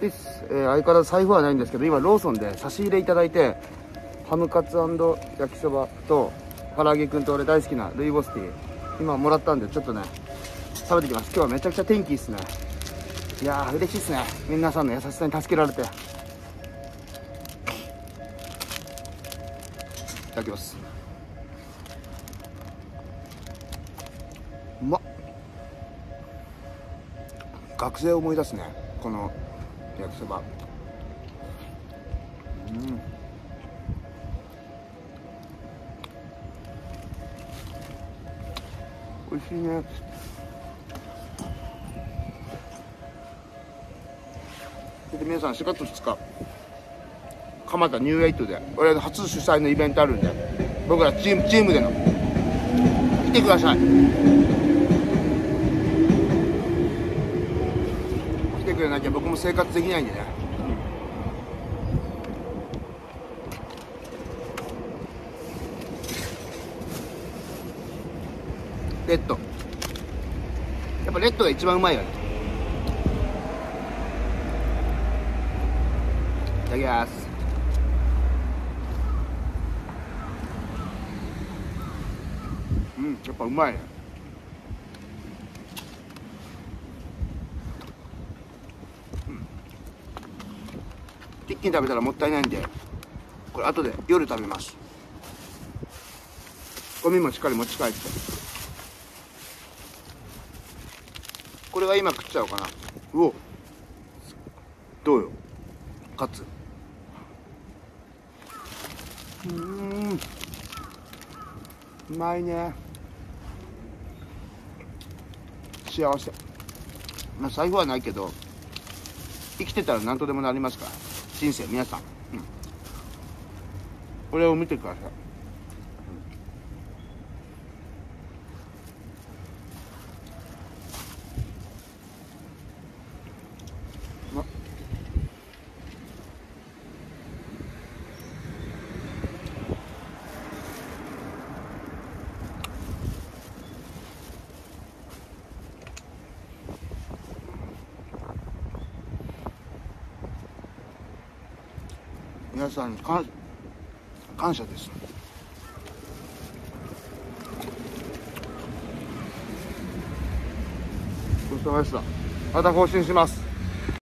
です、えー、相変わらず財布はないんですけど今ローソンで差し入れいただいてハムカツ焼きそばと唐揚げくんと俺大好きなルイボスティー今もらったんでちょっとね食べてきます。今日はめちゃくちゃ天気いいっすね。いやー嬉しいっすね。皆さんの優しさに助けられて。いただきます。うまっ。学生を思い出すね。この焼きそば。うん。美味しいね。で皆さん4月2日。蒲田ニューエイトで。俺の初主催のイベントあるんで。僕らチームチームでの。来てください来てくれなきゃ僕も生活できないんでね、うんレッド。やっぱレッドが一番うまいよね。いただきます。うんやっぱうまいね。気に食べたらもったいないんでこれ後で夜食べます。ゴミもしっかり持ち帰って。これは今食っちゃおうかな。うお。どうよ。カツ。うん。うまいね。幸せ。まあ財布はないけど生きてたら何とでもなりますから。人生皆さん、うん、これを見てください。皆さんに感感謝です。ごちそうさまでした。また更新します。